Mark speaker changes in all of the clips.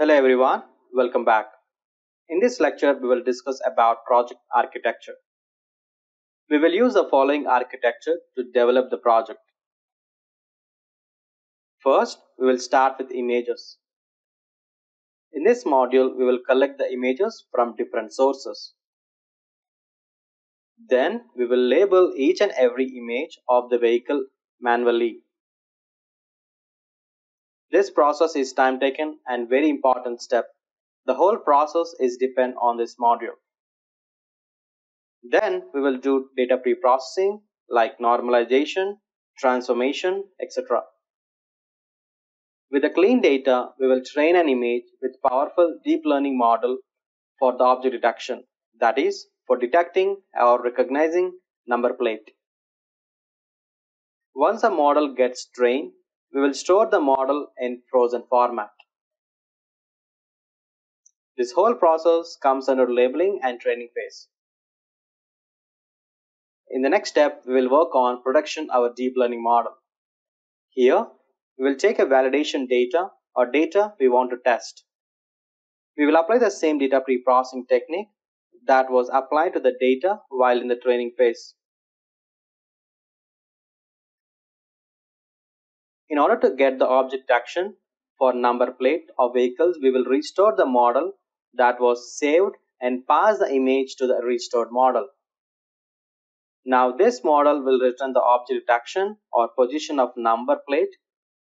Speaker 1: Hello everyone, welcome back. In this lecture, we will discuss about project architecture. We will use the following architecture to develop the project. First, we will start with images. In this module, we will collect the images from different sources. Then, we will label each and every image of the vehicle manually. This process is time taken and very important step. The whole process is depend on this module. Then we will do data pre-processing like normalization, transformation, etc. With the clean data, we will train an image with powerful deep learning model for the object detection. That is, for detecting or recognizing number plate. Once a model gets trained, we will store the model in frozen format. This whole process comes under labeling and training phase. In the next step, we will work on production our deep learning model. Here, we will take a validation data or data we want to test. We will apply the same data pre-processing technique that was applied to the data while in the training phase. In order to get the object action for number plate of vehicles, we will restore the model that was saved and pass the image to the restored model. Now this model will return the object action or position of number plate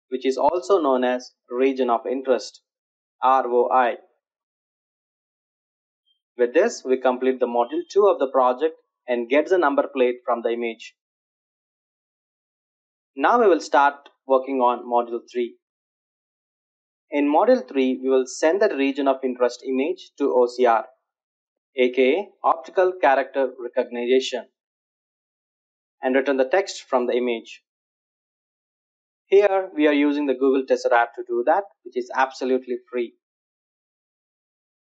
Speaker 1: which is also known as region of interest ROI. With this we complete the module 2 of the project and get the number plate from the image. Now we will start working on module 3. In module 3, we will send the region of interest image to OCR, aka Optical Character Recognition, and return the text from the image. Here, we are using the Google Tesseract to do that, which is absolutely free.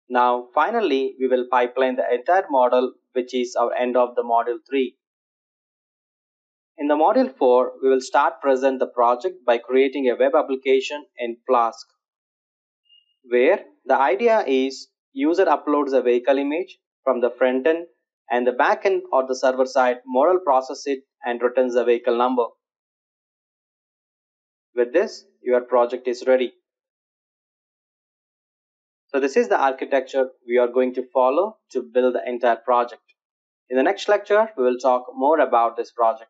Speaker 1: Now, finally, we will pipeline the entire model, which is our end of the module 3. In the module 4, we will start present the project by creating a web application in Flask, where the idea is user uploads a vehicle image from the front end and the back end or the server side model process it and returns the vehicle number. With this, your project is ready. So this is the architecture we are going to follow to build the entire project. In the next lecture, we will talk more about this project.